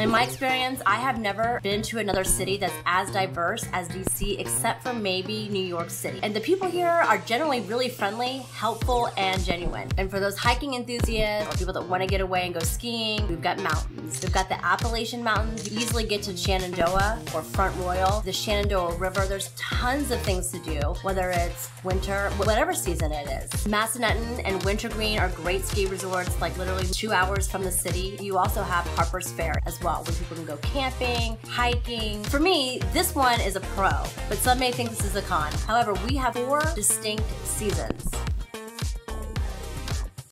In my experience, I have never been to another city that's as diverse as DC, except for maybe New York City. And the people here are generally really friendly, helpful, and genuine. And for those hiking enthusiasts or people that want to get away and go skiing, we've got mountains. We've got the Appalachian Mountains. You easily get to Shenandoah or Front Royal, the Shenandoah River. There's tons of things to do, whether it's winter, whatever season it is. Massanutten and Wintergreen are great ski resorts, like literally two hours from the city. You also have Harper's Ferry as well, where people can go camping, hiking. For me, this one is a pro, but some may think this is a con. However, we have four distinct seasons.